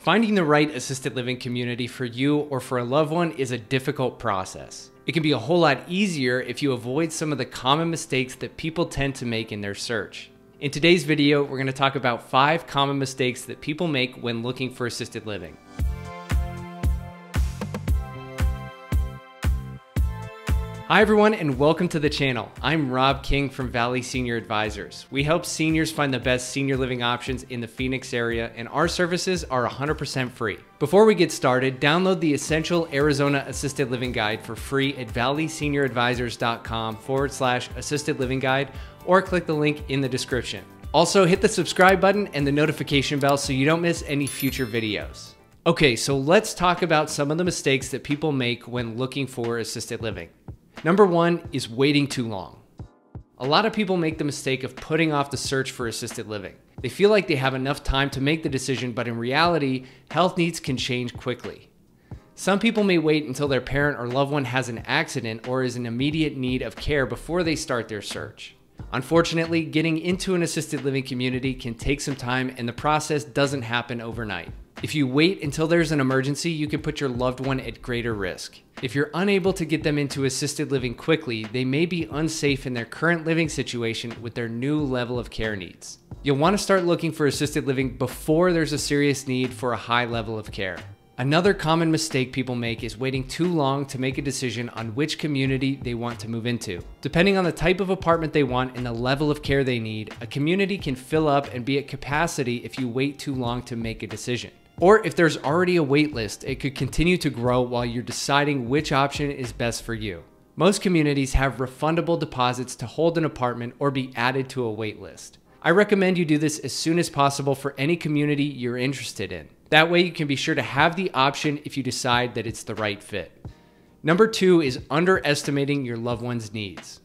Finding the right assisted living community for you or for a loved one is a difficult process. It can be a whole lot easier if you avoid some of the common mistakes that people tend to make in their search. In today's video, we're going to talk about five common mistakes that people make when looking for assisted living. Hi everyone and welcome to the channel. I'm Rob King from Valley Senior Advisors. We help seniors find the best senior living options in the Phoenix area and our services are 100% free. Before we get started, download the Essential Arizona Assisted Living Guide for free at valleysenioradvisors.com forward slash assisted living guide or click the link in the description. Also hit the subscribe button and the notification bell so you don't miss any future videos. Okay, so let's talk about some of the mistakes that people make when looking for assisted living. Number one is waiting too long. A lot of people make the mistake of putting off the search for assisted living. They feel like they have enough time to make the decision, but in reality, health needs can change quickly. Some people may wait until their parent or loved one has an accident or is in immediate need of care before they start their search. Unfortunately, getting into an assisted living community can take some time and the process doesn't happen overnight. If you wait until there's an emergency, you can put your loved one at greater risk. If you're unable to get them into assisted living quickly, they may be unsafe in their current living situation with their new level of care needs. You'll want to start looking for assisted living before there's a serious need for a high level of care. Another common mistake people make is waiting too long to make a decision on which community they want to move into. Depending on the type of apartment they want and the level of care they need, a community can fill up and be at capacity if you wait too long to make a decision. Or if there's already a wait list, it could continue to grow while you're deciding which option is best for you. Most communities have refundable deposits to hold an apartment or be added to a wait list. I recommend you do this as soon as possible for any community you're interested in. That way you can be sure to have the option if you decide that it's the right fit. Number two is underestimating your loved one's needs.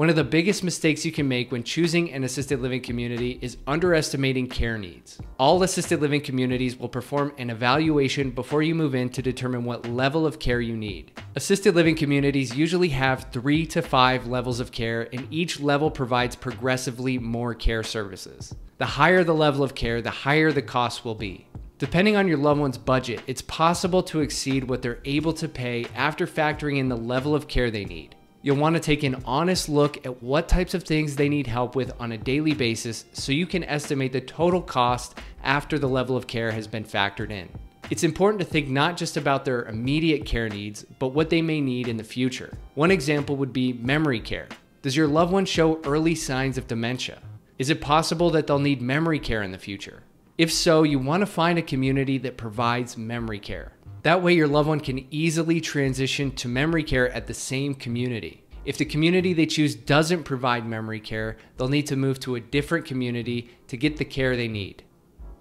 One of the biggest mistakes you can make when choosing an assisted living community is underestimating care needs. All assisted living communities will perform an evaluation before you move in to determine what level of care you need. Assisted living communities usually have three to five levels of care, and each level provides progressively more care services. The higher the level of care, the higher the cost will be. Depending on your loved one's budget, it's possible to exceed what they're able to pay after factoring in the level of care they need. You'll want to take an honest look at what types of things they need help with on a daily basis so you can estimate the total cost after the level of care has been factored in. It's important to think not just about their immediate care needs, but what they may need in the future. One example would be memory care. Does your loved one show early signs of dementia? Is it possible that they'll need memory care in the future? If so, you want to find a community that provides memory care. That way, your loved one can easily transition to memory care at the same community. If the community they choose doesn't provide memory care, they'll need to move to a different community to get the care they need.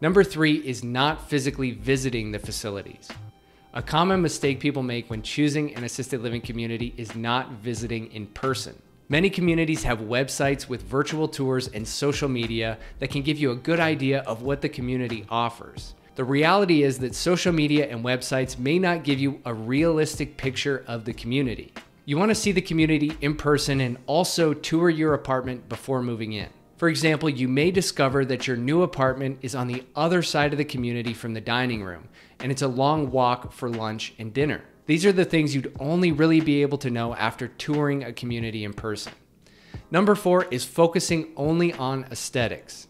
Number three is not physically visiting the facilities. A common mistake people make when choosing an assisted living community is not visiting in person. Many communities have websites with virtual tours and social media that can give you a good idea of what the community offers. The reality is that social media and websites may not give you a realistic picture of the community. You want to see the community in person and also tour your apartment before moving in. For example, you may discover that your new apartment is on the other side of the community from the dining room, and it's a long walk for lunch and dinner. These are the things you'd only really be able to know after touring a community in person. Number four is focusing only on aesthetics.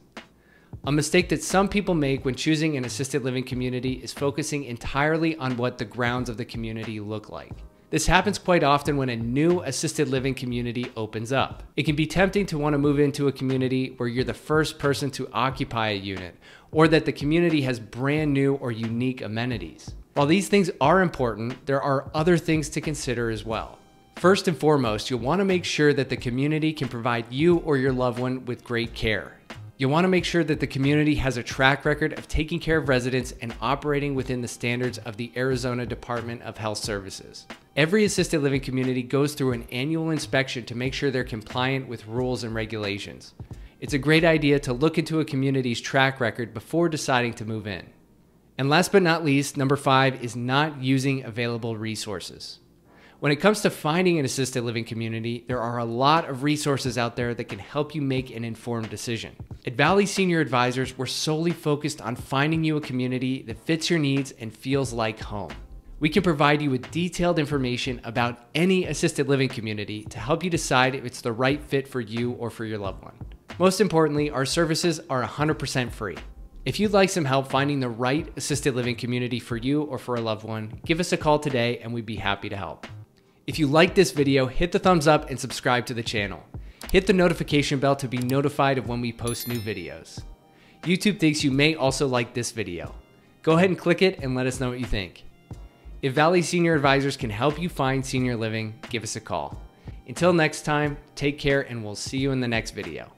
A mistake that some people make when choosing an assisted living community is focusing entirely on what the grounds of the community look like. This happens quite often when a new assisted living community opens up. It can be tempting to want to move into a community where you're the first person to occupy a unit, or that the community has brand new or unique amenities. While these things are important, there are other things to consider as well. First and foremost, you'll want to make sure that the community can provide you or your loved one with great care. You'll want to make sure that the community has a track record of taking care of residents and operating within the standards of the Arizona Department of Health Services. Every assisted living community goes through an annual inspection to make sure they're compliant with rules and regulations. It's a great idea to look into a community's track record before deciding to move in. And last but not least, number five is not using available resources. When it comes to finding an assisted living community, there are a lot of resources out there that can help you make an informed decision. At Valley Senior Advisors, we're solely focused on finding you a community that fits your needs and feels like home. We can provide you with detailed information about any assisted living community to help you decide if it's the right fit for you or for your loved one. Most importantly, our services are 100% free. If you'd like some help finding the right assisted living community for you or for a loved one, give us a call today and we'd be happy to help. If you like this video, hit the thumbs up and subscribe to the channel. Hit the notification bell to be notified of when we post new videos. YouTube thinks you may also like this video. Go ahead and click it and let us know what you think. If Valley Senior Advisors can help you find senior living, give us a call. Until next time, take care and we'll see you in the next video.